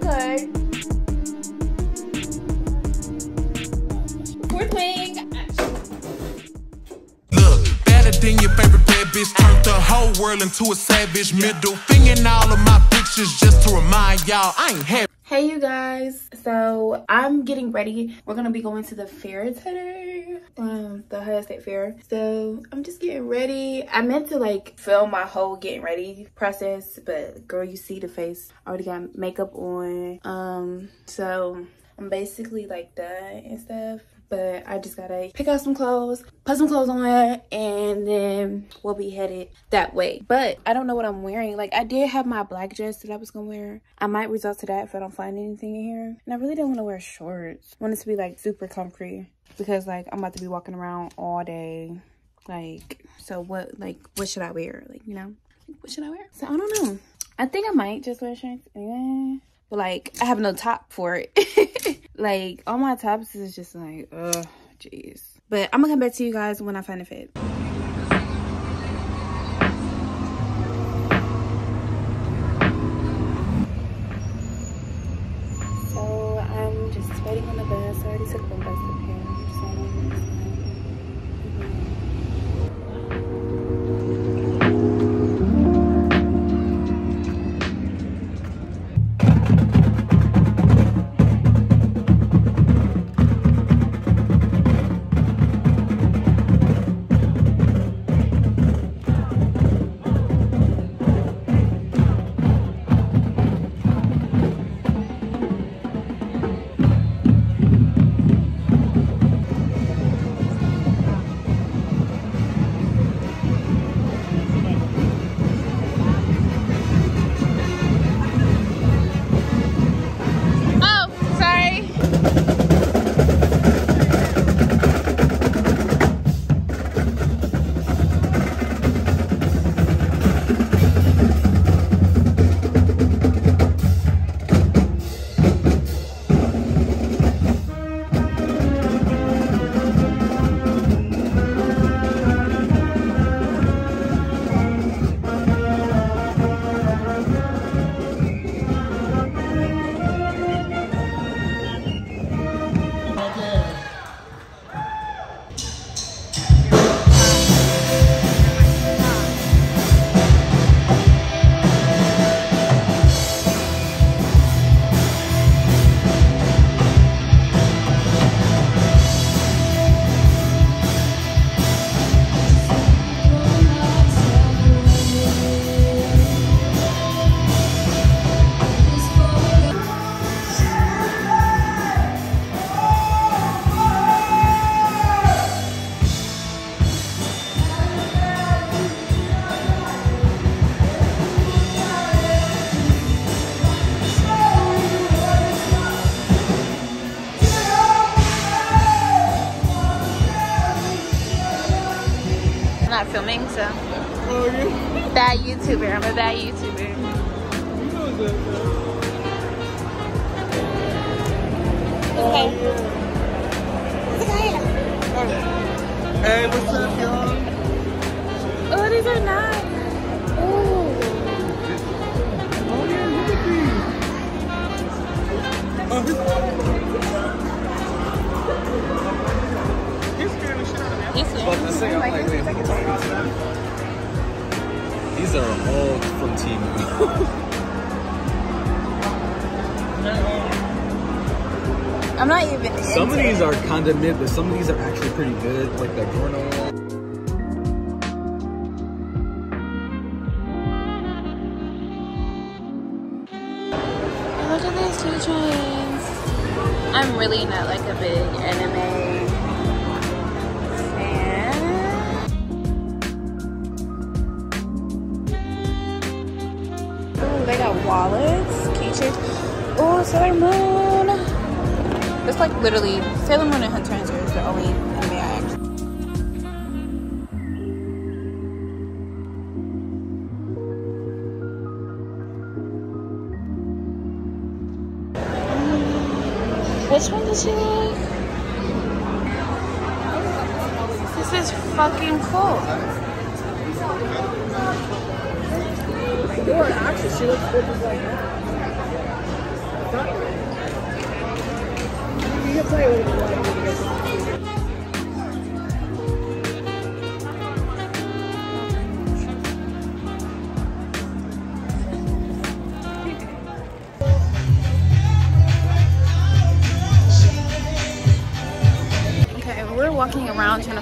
card. Fourth wing. Look, better than your favorite bad bitch. Turned the whole world into a savage. Middle finger in all of my pictures just to remind y'all I ain't happy. Guys, so I'm getting ready. We're gonna be going to the fair today, um, the Ohio State Fair. So I'm just getting ready. I meant to like film my whole getting ready process, but girl, you see the face. I already got makeup on. Um, so I'm basically like done and stuff but I just gotta pick out some clothes, put some clothes on, and then we'll be headed that way. But I don't know what I'm wearing. Like I did have my black dress that I was gonna wear. I might resort to that if I don't find anything in here. And I really don't want to wear shorts. I want it to be like super comfy because like I'm about to be walking around all day. Like so what like what should I wear? Like you know what should I wear? So I don't know. I think I might just wear shorts. But like I have no top for it. like all my tops is just like, oh jeez. But I'm gonna come back to you guys when I find a fit. YouTuber. I'm a bad YouTuber. Good. The Gorno. Look at these. I'm really not like a big anime fan. Oh, they got wallets, keychains. Oh, Sailor Moon. It's like literally Sailor Moon and Hunter This is fucking cool. Or actually, she looks good like that. You can play with it.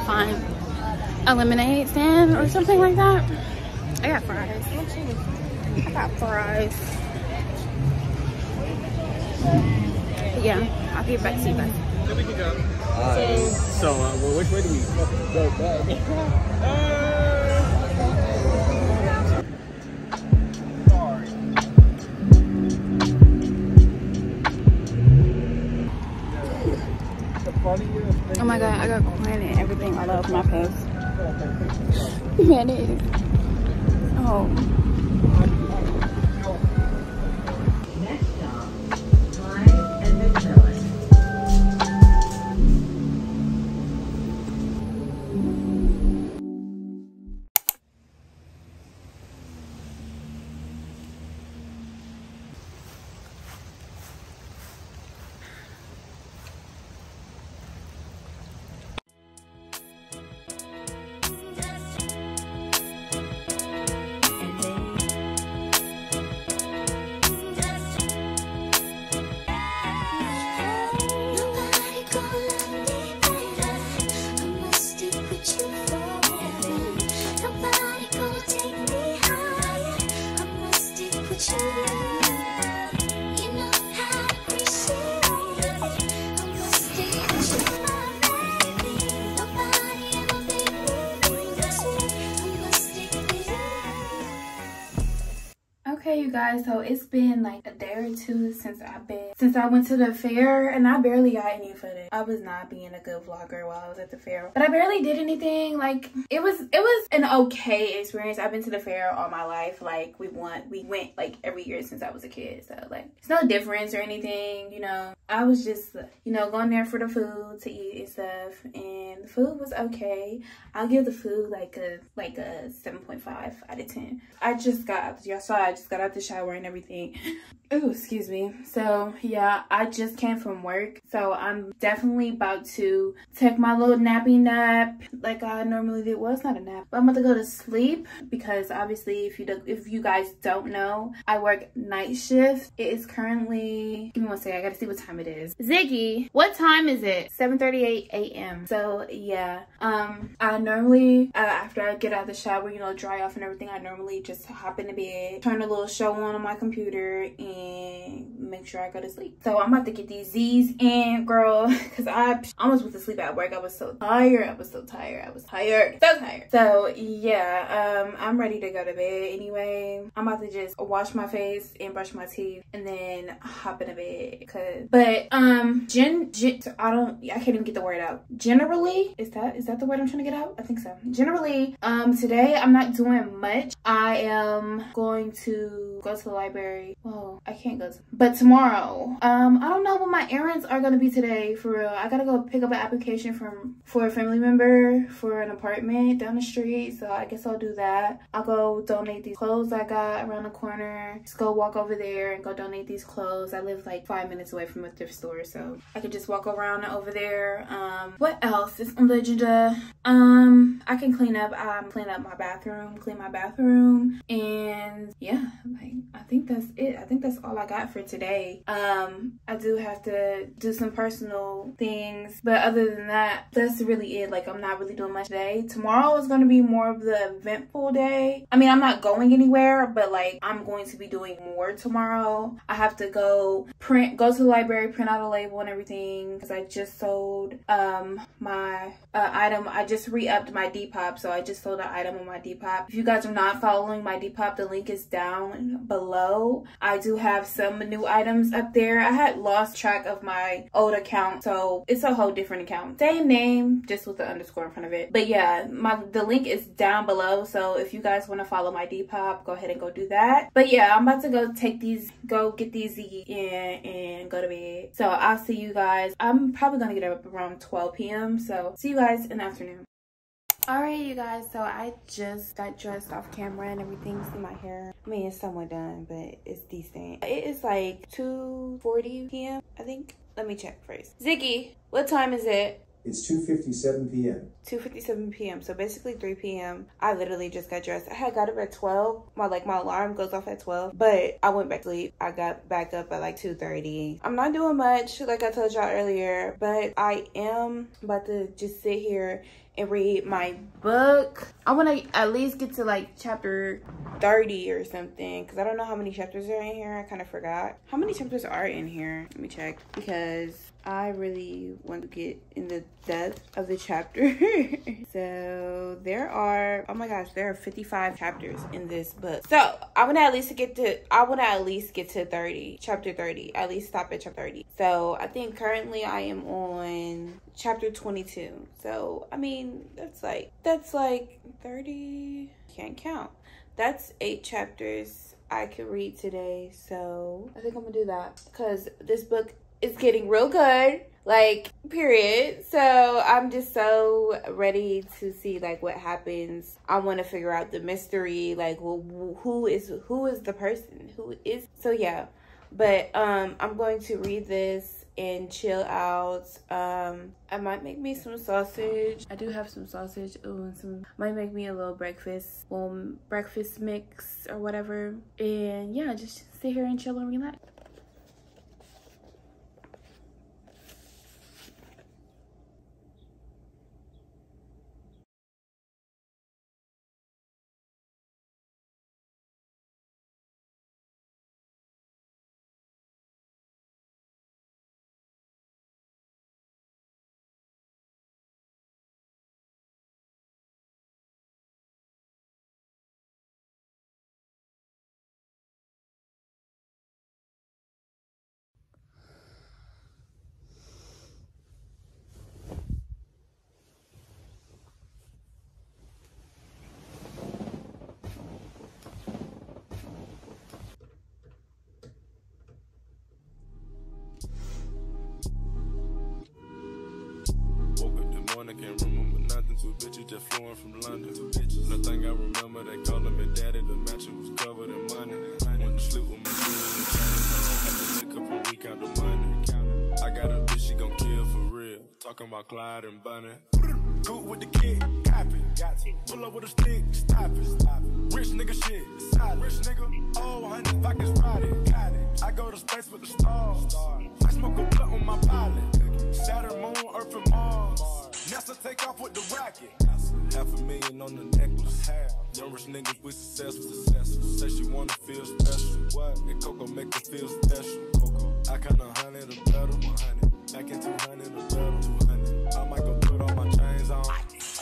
Find a lemonade stand or something like that. I got fries. I got fries. But yeah, I'll get back to you guys. Then we can go. So, so uh, well, which way do we go Oh my god, I got coin and everything all over my face. Yeah, it is. Oh. You. Guys, so it's been like a day or two since I've been since I went to the fair and I barely got any footage. I was not being a good vlogger while I was at the fair. But I barely did anything. Like it was it was an okay experience. I've been to the fair all my life. Like we went we went like every year since I was a kid. So like it's no difference or anything, you know. I was just you know going there for the food to eat and stuff and the food was okay. I'll give the food like a like a 7.5 out of 10. I just got y'all saw I just got out the shower and everything. Oh, excuse me. So I just came from work. So I'm definitely about to take my little nappy nap like I normally do. Well, it's not a nap, but I'm about to go to sleep because obviously if you do, if you guys don't know, I work night shift. It is currently give me one second, I gotta see what time it is. Ziggy, what time is it? 7:38 a.m. So yeah, um, I normally uh, after I get out of the shower, you know, dry off and everything, I normally just hop into bed, turn a little show on on my computer, and make sure I go to sleep. So I'm about to get these Z's in, girl, because I almost went to sleep at work. I was so tired. I was so tired. I was tired. So tired. So yeah, um, I'm ready to go to bed anyway. I'm about to just wash my face and brush my teeth and then hop into bed. Cause, but um, gen, gen, I don't, I can't even get the word out. Generally, is that is that the word I'm trying to get out? I think so. Generally, um, today I'm not doing much. I am going to go to the library. Well, I can't go to, but tomorrow, um, I don't know what my errands are gonna be today. For real, I gotta go pick up an application from for a family member for an apartment down the street. So I guess I'll do that. I'll go donate these clothes I got around the corner. Just go walk over there and go donate these clothes. I live like five minutes away from a thrift store, so I could just walk around over there. Um, what else is on the agenda? Um, I can clean up. Um, clean up my bathroom, clean my bathroom, and yeah, like I think that's it. I think that's all I got for today. Um, I do have to do some personal things, but other than that, that's really it. Like I'm not really doing much today. Tomorrow is going to be more of the eventful day. I mean, I'm not going anywhere, but like I'm going to be doing more tomorrow. I have to go print, go to the library, print out a label and everything because I just sold um my uh, item. I just re-upped my Depop, so I just sold an item on my Depop. If you guys are not following my Depop, the link is down below. I do have some new items up there. I had lost track of my old account, so it's a whole different account. Same name, just with the underscore in front of it. But yeah, my the link is down below. So if you guys want to follow my Depop, go ahead and go do that. But yeah, I'm about to go take these, go get these in and go to bed. So I'll see you guys. I'm probably gonna get up around 12 p.m. So see you guys in the afternoon. Alright you guys, so I just got dressed off camera and everything. See my hair. I mean it's somewhat done, but it's decent. It is like 2.40 p.m. I think. let me check first. Ziggy, what time is it? It's 2:57 p.m. 2:57 p.m. So basically 3 p.m. I literally just got dressed. I had got up at 12. My like my alarm goes off at 12, but I went back to sleep. I got back up at like 2:30. I'm not doing much, like I told y'all earlier, but I am about to just sit here and read my book. I want to at least get to like chapter 30 or something because I don't know how many chapters are in here. I kind of forgot. How many chapters are in here? Let me check because I really want to get in the depth of the chapter. so there are, oh my gosh, there are 55 chapters in this book. So I want to at least get to, I want to at least get to 30, chapter 30, at least stop at chapter 30. So I think currently I am on chapter 22. So, I mean, that's like, that's like 30, can't count. That's eight chapters I could read today. So I think I'm gonna do that because this book is getting real good like period. So i'm just so ready to see like what happens. I want to figure out the mystery like well, who is who is the person? Who is so yeah. But um i'm going to read this and chill out. Um i might make me some sausage. I do have some sausage. Ooh, and some might make me a little breakfast well breakfast mix or whatever. And yeah just sit here and chill and relax can't remember nothing. Two bitches just flew in from London. Bitches. Nothing I remember, they calling me daddy. The mattress was covered in money. Went to sleep with my on. Had to take up a week out the money. I got a bitch, she gon' kill for real. Talking about Clyde and Bunny. Good with the kid, copy. Pull up with a stick. Stop it. Rich nigga shit, solid. Rich nigga, oh, honey, vodka's Friday. Got it. I go to space with the stars. I smoke a blunt on my pilot. Saturn, moon, Earth, and Mars. NASA take off with the rocket. Half a million on the necklace. Young rich niggas, with we successful. successful. Say she wanna feel special. What? And Coco make her feel special. Coco. I kinda hundred a better. Back in 200 a better.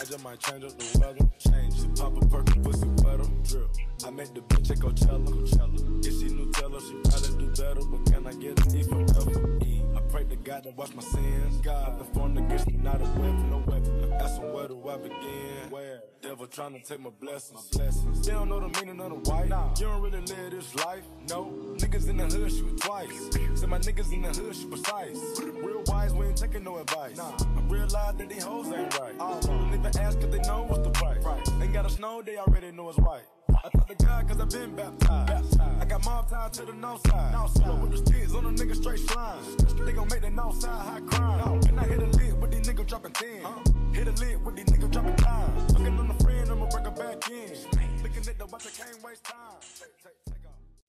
Just might change up the weather. Change it. Pop a perk and pussy wetter. Drip. I make the bitch at Coachella. Coachella. If she Nutella, she probably do better. But can I get an E for effort? I pray to God to wash my sins. God, I performed against me, not a weapon, no weapon. I ask him where do I begin? Where? Devil trying to take my blessings. My blessings. They don't know the meaning of the white. Nah. You don't really live this life. No. Niggas in the hood shoot twice. Said my niggas in the hood shoot precise. Real wise, we ain't taking no advice. Nah. I realize that these hoes ain't right. Don't even ask if they know what's the price. Right. Ain't gotta snow, they already know it's white. I thought to God cause I been baptized. I got mob tied to the north side. North side. with the sticks on the nigga straight slime. They gon' make the north side high crime. And I hit a lid with these niggas dropping 10. Hit a lid with these niggas dropping time. Looking on the friend, I'ma break her back in. Looking at the watch, I can't waste time.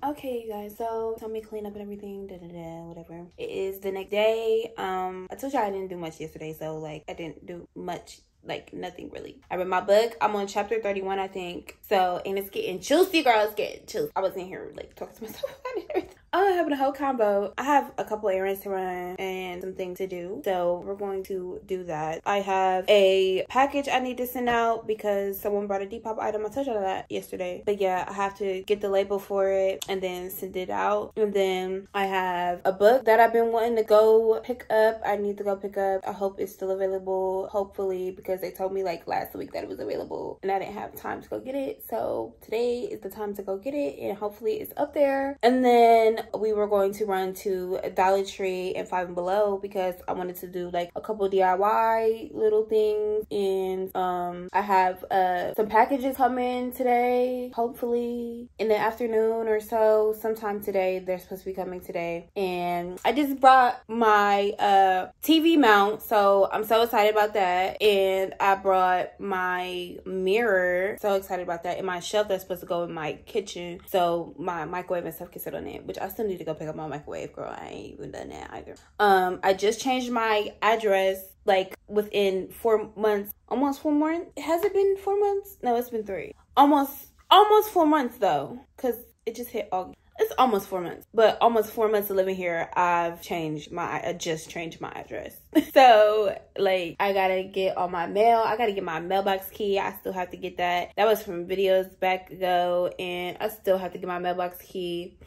Okay, you guys. So tell me clean up and everything. Da da da. Whatever. It is the next day. Um, I told you I didn't do much yesterday, so like I didn't do much. Like nothing really. I read my book. I'm on chapter 31, I think. So and it's getting juicy, girl. It's getting juicy. I was in here like talking to myself about it. I'm having a whole combo. I have a couple errands to run and some things to do. So we're going to do that. I have a package I need to send out because someone brought a Depop item. I touched on that yesterday. But yeah, I have to get the label for it and then send it out. And then I have a book that I've been wanting to go pick up. I need to go pick up. I hope it's still available. Hopefully, because they told me like last week that it was available and I didn't have time to go get it. So today is the time to go get it and hopefully it's up there. And then we were going to run to Dollar Tree and Five and Below because I wanted to do like a couple DIY little things. And um, I have uh, some packages coming today, hopefully in the afternoon or so. Sometime today, they're supposed to be coming today. And I just brought my uh, TV mount, so I'm so excited about that. And I brought my mirror, so excited about that. And my shelf that's supposed to go in my kitchen, so my microwave and stuff can sit on it. Which I still need to go pick up my microwave, girl. I ain't even done that either. Um, I just changed my address like within four months, almost four months. Has it been four months? No, it's been three. Almost, almost four months though, cause it just hit August. It's almost four months, but almost four months of living here, I've changed my, I just changed my address. so, like, I gotta get all my mail. I gotta get my mailbox key. I still have to get that. That was from videos back ago, and I still have to get my mailbox key.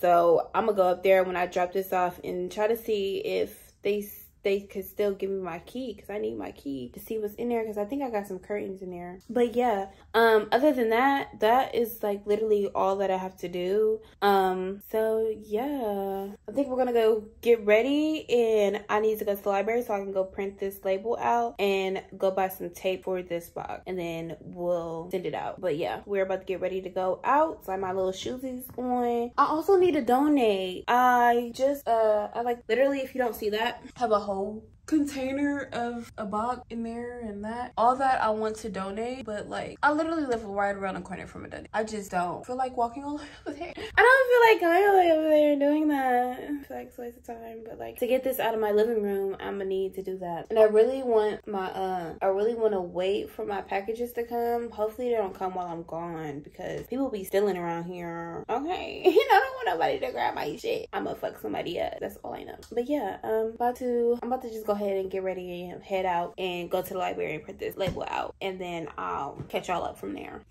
So, I'm gonna go up there when I drop this off and try to see if they they could still give me my key because I need my key to see what's in there because I think I got some curtains in there. But yeah, um, other than that, that is like literally all that I have to do. Um, so yeah, I think we're gonna go get ready and I need to go to the library so I can go print this label out and go buy some tape for this box and then we'll send it out. But yeah, we're about to get ready to go out. So I have my little shoesies on. I also need to donate. I just, uh, I like literally, if you don't see that, have a whole ou container of a box in there and that. All that i want to donate but like i literally live right around the corner from a donate i just don't feel like walking all the way over there. I don't feel like going all the way over there and doing that. Like it's a waste of time but like to get this out of my living room i'm gonna need to do that. And i really want my uh i really want to wait for my packages to come. Hopefully they don't come while i'm gone because people be stealing around here. Okay. And i don't want nobody to grab my shit. I'm gonna fuck somebody up. That's all i know. But yeah um about to i'm about to just go ahead and get ready and head out and go to the library and print this label out and then i'll catch y'all up from there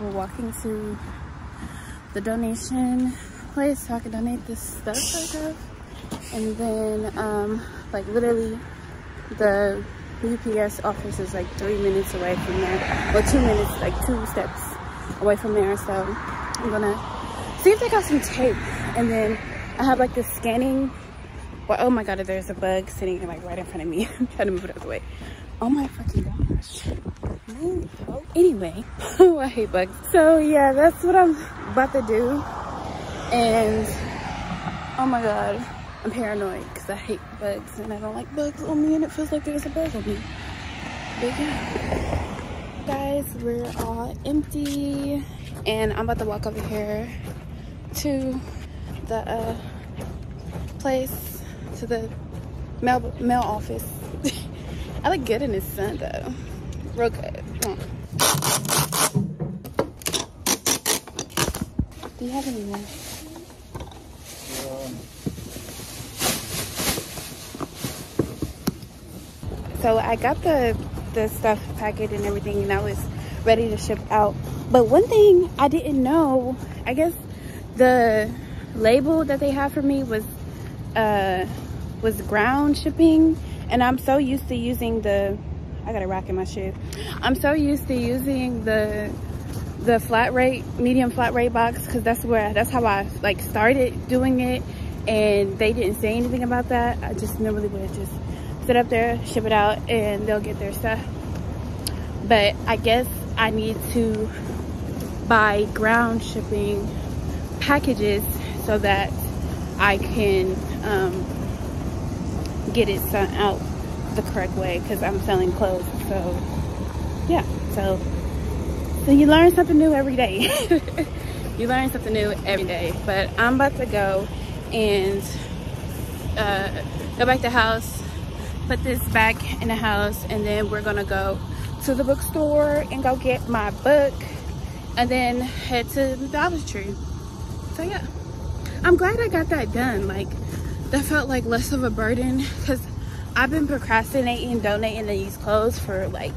we're walking to the donation place so I can donate this stuff I have. And then, um, like literally, the UPS office is like three minutes away from there. Well, two minutes, like two steps away from there. So I'm gonna see if they got some tape. And then I have like this scanning well, oh my god, there's a bug sitting like right in front of me. I'm trying to move it out of the way. Oh my fucking gosh. Anyway, oh, I hate bugs. So yeah, that's what I'm about to do. And oh my god, I'm paranoid because I hate bugs and I don't like bugs on me and it feels like there's a bug on me. But yeah. Guys, we're all empty and I'm about to walk over here to the uh, place to the mail mail office. I look good in this sun though. Real good. Do you have any more? So I got the the stuff packet and everything and I was ready to ship out. But one thing I didn't know, I guess the label that they have for me was uh was ground shipping and I'm so used to using the I got a rock in my shoe. I'm so used to using the the flat rate medium flat rate box because that's where that's how I like started doing it and they didn't say anything about that. I just normally would just sit up there, ship it out and they'll get their stuff. But I guess I need to buy ground shipping packages so that I can um, get it sent out the correct way because I'm selling clothes. So yeah, so so you learn something new every day. you learn something new every day. But I'm about to go and uh, go back to the house, put this back in the house, and then we're gonna go to the bookstore and go get my book and then head to the Dollar Tree. So yeah, I'm glad I got that done. Like that felt like less of a burden because I've been procrastinating donating these clothes for like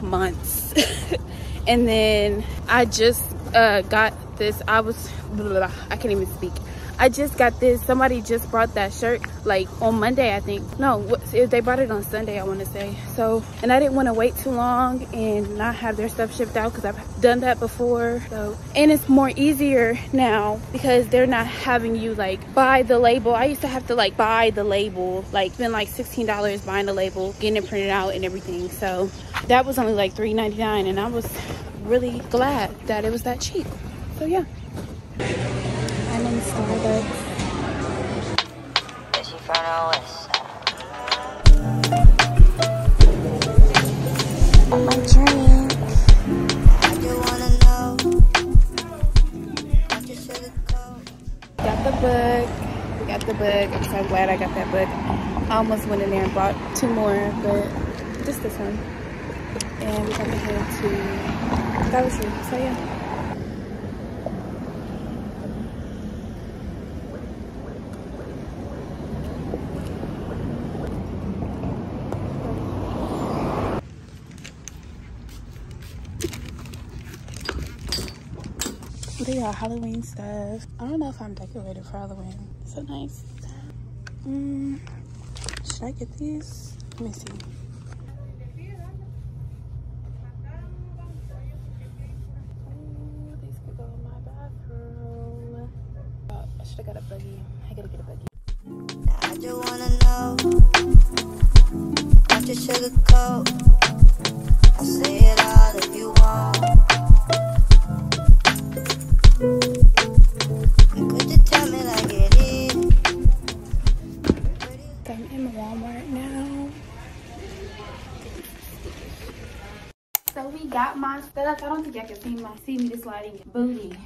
months. and then I just uh, got this. I was, blah, blah, blah, I can't even speak. I just got this. Somebody just brought that shirt like on Monday, I think. No, what- they brought it on Sunday, I want to say. So, and I didn't want to wait too long and not have their stuff shipped out because I've done that before. So, and it's more easier now because they're not having you like buy the label. I used to have to like buy the label, like spend like $16 buying the label, getting it printed out and everything. So that was only like $3.99 and I was really glad that it was that cheap. So yeah. I'm in Starbucks. Is she from the west? My drink. I just wanna know. What you. Got the book. We got the book. I'm so glad I got that book. I almost went in there and bought two more, but just this one. And we got to head to Dollar Tree. So yeah. They got Halloween stuff. I don't know if I'm decorated for Halloween. So nice. Mm, should I get these? Let me see. Oh, I should have got a buggy. I gotta get a buggy. I just wanna know. What you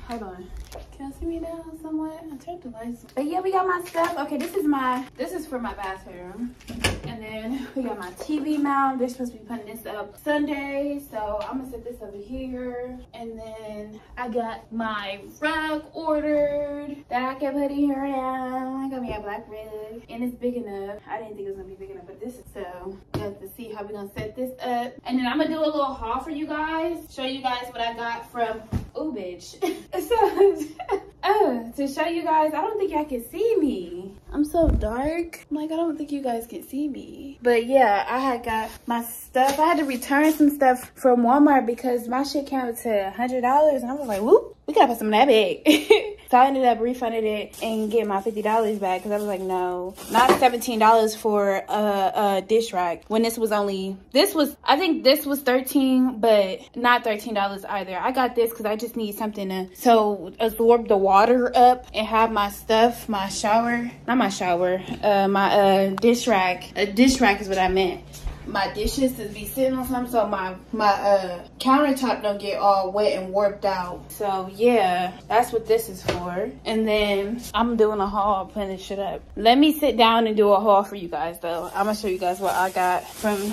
Hold on. Can you see me now somewhat? I turned the lights. But yeah, we got my stuff. Okay, this is my this is for my bathroom. And then we got my TV mount. They're supposed to be putting this up Sunday. So I'm gonna set this over here. And then I got my rug ordered that I can put in here now. I got me a black rug and it's big enough. I didn't think it was gonna be big enough, but this is so you have to see how we're gonna set this up. And then I'm gonna do a little haul for you guys. Show you guys what I got from Oh bitch. so uh, to show you guys, I don't think y'all can see me. I'm so dark. I'm like, I don't think you guys can see me. But yeah, I had got my stuff. I had to return some stuff from Walmart because my shit came to a hundred dollars and I was like, whoop, we gotta put some of that back. so I ended up refunding it and getting my fifty dollars back because I was like, no, not seventeen dollars for a, a dish rack when this was only this was I think this was thirteen, but not thirteen dollars either. I got this because I just need something to so absorb the water up and have my stuff, my shower, not my shower, uh, my uh dish rack. A dish rack is what I meant my dishes to be sitting on something so my my uh countertop don't get all wet and warped out so yeah that's what this is for and then i'm doing a haul putting this shit up let me sit down and do a haul for you guys though i'm gonna show you guys what i got from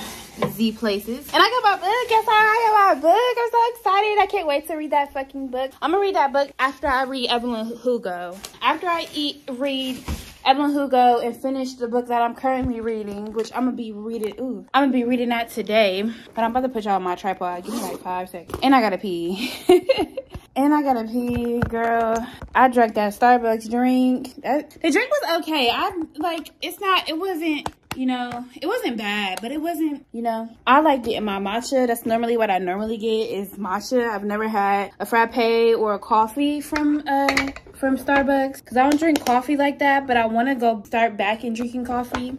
Z places. And I got my book. How I got my book. I'm so excited. I can't wait to read that fucking book. I'm gonna read that book after I read Evelyn Hugo. After I eat read Evelyn Hugo and finish the book that I'm currently reading, which I'm gonna be reading. Ooh, I'm gonna be reading that today. But I'm about to put y'all on my tripod. Give me like five seconds. And I gotta pee. and I gotta pee, girl. I drank that Starbucks drink. That, the drink was okay. I like. It's not. It wasn't. You know, it wasn't bad, but it wasn't. You know, I like getting my matcha. That's normally what I normally get is matcha. I've never had a frappe or a coffee from uh from Starbucks because I don't drink coffee like that. But I want to go start back in drinking coffee.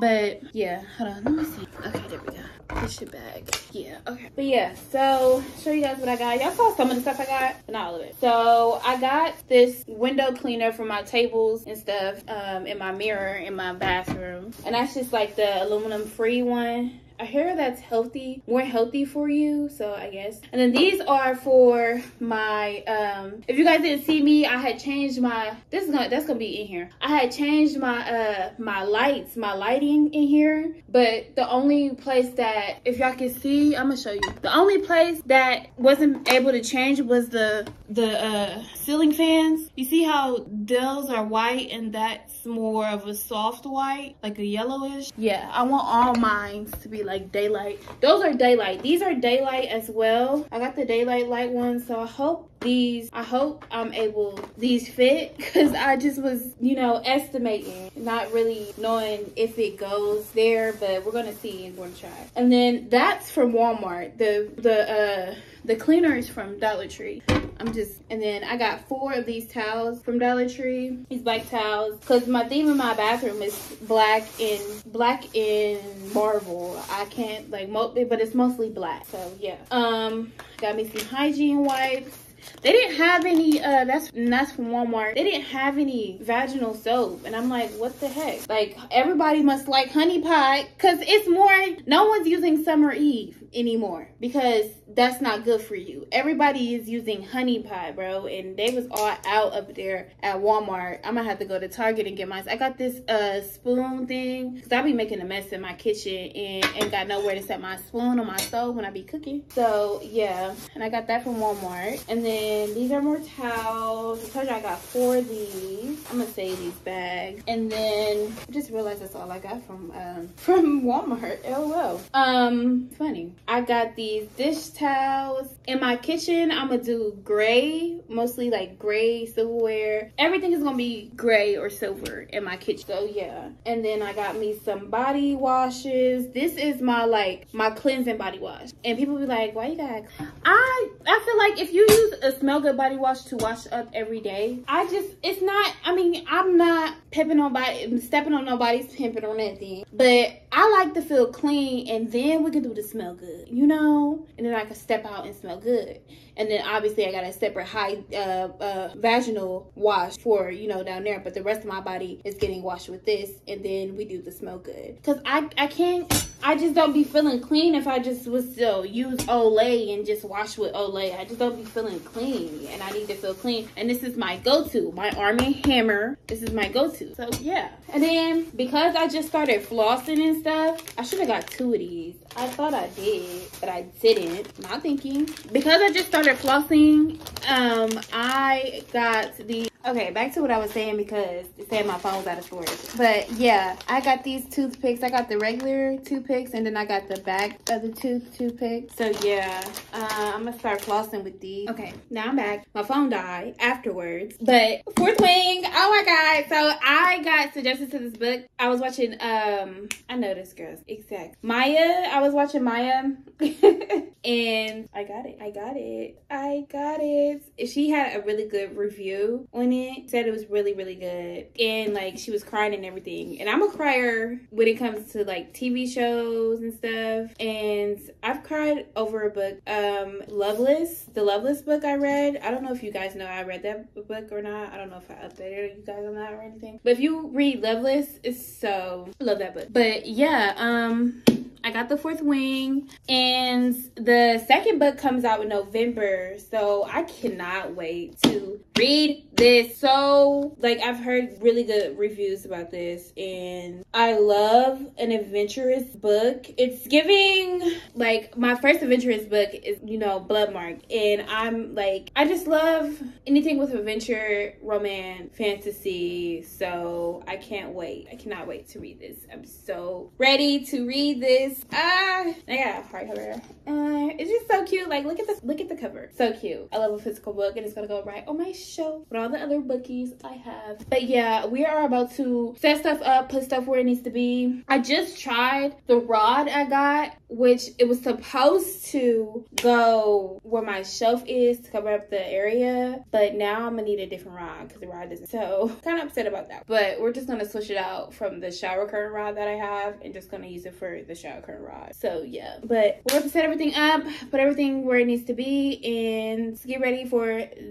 But yeah, hold on, let me see. Okay, there we go. Push it back. Yeah, okay. But yeah, so show you guys what I got. Y'all saw some of the stuff I got, but not all of it. So I got this window cleaner for my tables and stuff um, in my mirror in my bathroom. And that's just like the aluminum free one. A hair that's healthy, more healthy for you. So I guess. And then these are for my um if you guys didn't see me, I had changed my this is gonna that's gonna be in here. I had changed my uh my lights, my lighting in here, but the only place that if y'all can see, I'm gonna show you. The only place that wasn't able to change was the the uh ceiling fans. You see how those are white and that's more of a soft white, like a yellowish. Yeah, I want all mine to be like daylight. Those are daylight. These are daylight as well. I got the daylight light ones, so I hope these i hope i'm able these fit because i just was you know estimating not really knowing if it goes there but we're gonna see and we're gonna try and then that's from walmart the the uh the cleaner is from dollar tree i'm just and then i got four of these towels from dollar tree. These black towels. Because my theme in my bathroom is black and black and marble. I can't like but it's mostly black so yeah. Um got me some hygiene wipes they didn't have any uh that's that's from walmart. They didn't have any vaginal soap. And i'm like what the heck? Like everybody must like honey pot because it's more no one's using summer eve anymore because that's not good for you. Everybody is using honey pot bro and they was all out up there at walmart. I'm gonna have to go to target and get mine i got this uh spoon thing because i be making a mess in my kitchen and ain't got nowhere to set my spoon on my stove when i be cooking. So yeah. And i got that from walmart. And then these are more towels i told you i got four of these i'm gonna save these bags and then i just realized that's all i got from um from walmart lol um funny I got these dish towels. In my kitchen, I'm gonna do gray, mostly like gray silverware. Everything is gonna be gray or silver in my kitchen. So yeah. And then I got me some body washes. This is my like my cleansing body wash. And people be like, why you got I I feel like if you use a smell good body wash to wash up every day, I just it's not I mean, I'm not pimping on body stepping on nobody's pimping or anything. But I like to feel clean and then we can do the smell good, you know? And then I can step out and smell good. And then obviously I got a separate high uh, uh, vaginal wash for, you know, down there. But the rest of my body is getting washed with this. And then we do the smell good. Because I, I can't, I just don't be feeling clean if I just was still use Olay and just wash with Olay. I just don't be feeling clean. And I need to feel clean. And this is my go-to. My Arm & Hammer. This is my go-to. So yeah. And then because I just started flossing and stuff, I should have got two of these. I thought I did, but I didn't. Not thinking. Because I just started flossing, um, I got the Okay, back to what I was saying because it said my phone was out of storage. But yeah, I got these toothpicks. I got the regular toothpicks and then I got the back of the tooth toothpicks. So yeah, uh, I'm gonna start flossing with these. Okay, now I'm back. My phone died afterwards. But fourth wing, oh my god. So I got suggested to this book. I was watching, um, I know this girl's exact. Maya, I was watching Maya and I got it. I got it. I got it. She had a really good review on it. Said it was really, really good. And like she was crying and everything. And I'm a crier when it comes to like TV shows and stuff. And I've cried over a book, um, Loveless, the Loveless book I read. I don't know if you guys know I read that book or not. I don't know if I updated you guys on that or anything. But if you read Loveless, it's so love that book. But yeah, um I got the fourth wing and the second book comes out in November. So I cannot wait to read this. So like I've heard really good reviews about this and I love an adventurous book. It's giving like my first adventurous book is, you know, Bloodmark. And I'm like, I just love anything with adventure, romance, fantasy. To see so I can't wait. I cannot wait to read this. I'm so ready to read this. Ah, I got a hardcover. Uh, it's just so cute. Like, look at the look at the cover. So cute. I love a physical book, and it's gonna go right on my shelf with all the other bookies I have. But yeah, we are about to set stuff up, put stuff where it needs to be. I just tried the rod I got, which it was supposed to go where my shelf is to cover up the area, but now I'm gonna need a different rod because the rod doesn't. So kind of upset about that. But we're just gonna switch it out from the shower curtain rod that I have, and just gonna use it for the shower curtain rod. So yeah, but we're gonna set everything up, put everything where it needs to be, and get ready for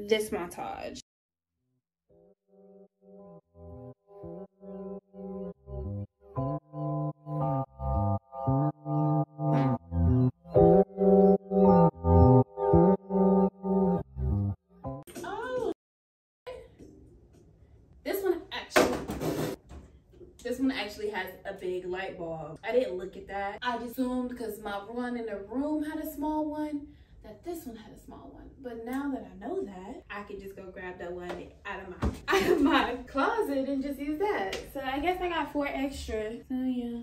this montage. I just assumed because my one in the room had a small one that this one had a small one. But now that I know that, I can just go grab that one out of my out of my closet and just use that. So I guess I got four extra. So yeah.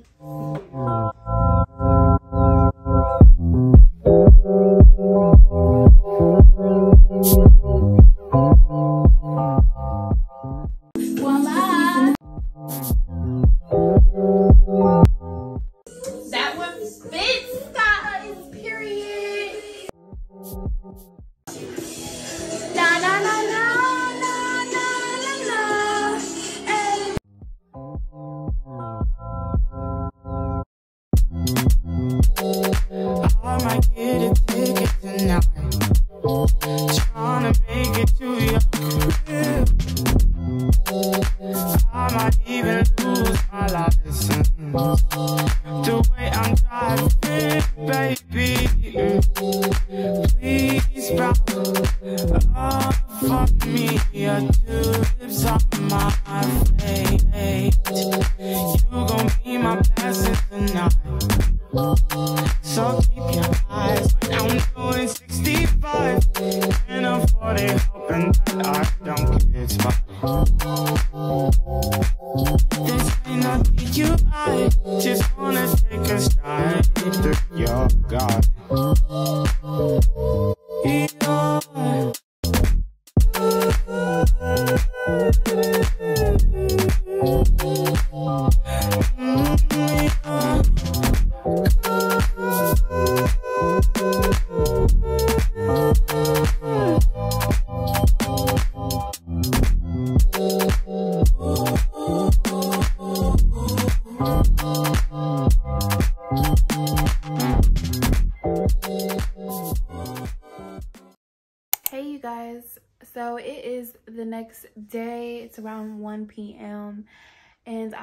Me your tulips on my face.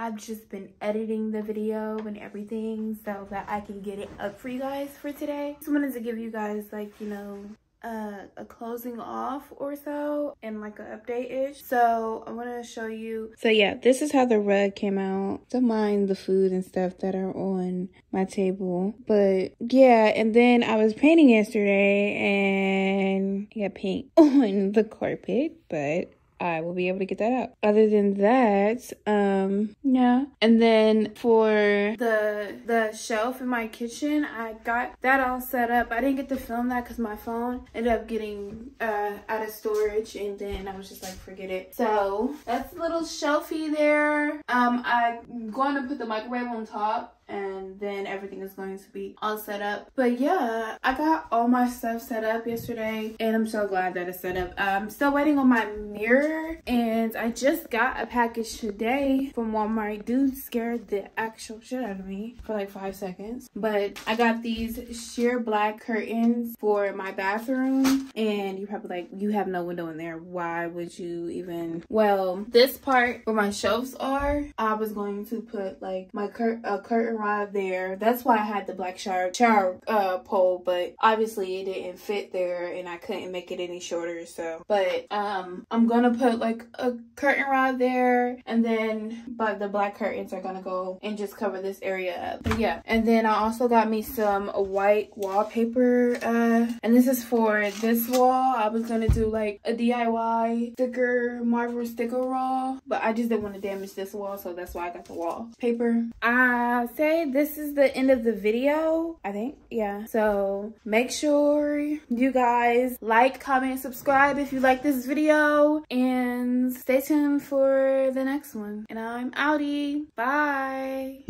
I've just been editing the video and everything so that I can get it up for you guys for today. Just wanted to give you guys like, you know, uh, a closing off or so and like an update-ish. So I want to show you. So yeah, this is how the rug came out. Don't mind the food and stuff that are on my table. But yeah, and then I was painting yesterday and I got paint on the carpet, but I will be able to get that out. Other than that, um, yeah. And then for the the shelf in my kitchen, I got that all set up. I didn't get to film that because my phone ended up getting uh, out of storage, and then I was just like, forget it. So that's a little shelfie there. Um, I'm going to put the microwave on top and then everything is going to be all set up. But yeah, I got all my stuff set up yesterday and I'm so glad that it's set up. I'm still waiting on my mirror and I just got a package today from Walmart. Dude scared the actual shit out of me for like five seconds. But I got these sheer black curtains for my bathroom and you're probably like, you have no window in there. Why would you even? Well, this part where my shelves are, I was going to put like my cur a curtain there. That's why I had the black shower shower uh, pole, but obviously it didn't fit there, and I couldn't make it any shorter. So, but um, I'm gonna put like a curtain rod there, and then but the black curtains are gonna go and just cover this area up. But yeah, and then I also got me some white wallpaper, uh, and this is for this wall. I was gonna do like a DIY sticker Marvel sticker roll, but I just didn't want to damage this wall, so that's why I got the wallpaper. I this is the end of the video, I think. Yeah. So make sure you guys like, comment, subscribe if you like this video, and stay tuned for the next one. And I'm outie. Bye.